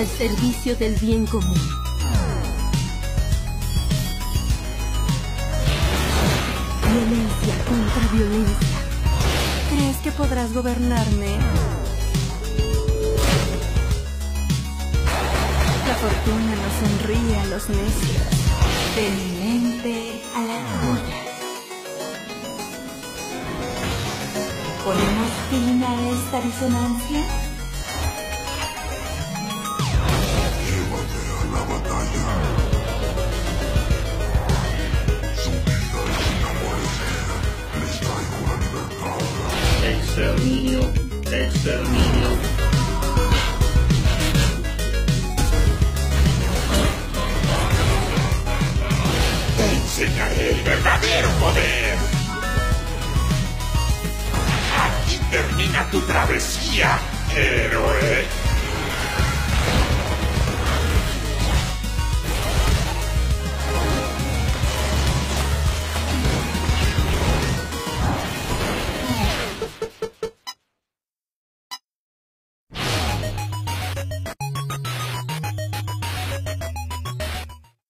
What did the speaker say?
al servicio del bien común. Violencia contra violencia. ¿Crees que podrás gobernarme? La fortuna no sonríe a los necios. De mente a la tuya. ¿Ponemos fin a esta disonancia? Exterminio, exterminio. Te enseñaré el verdadero poder. Aquí termina tu travesía, héroe.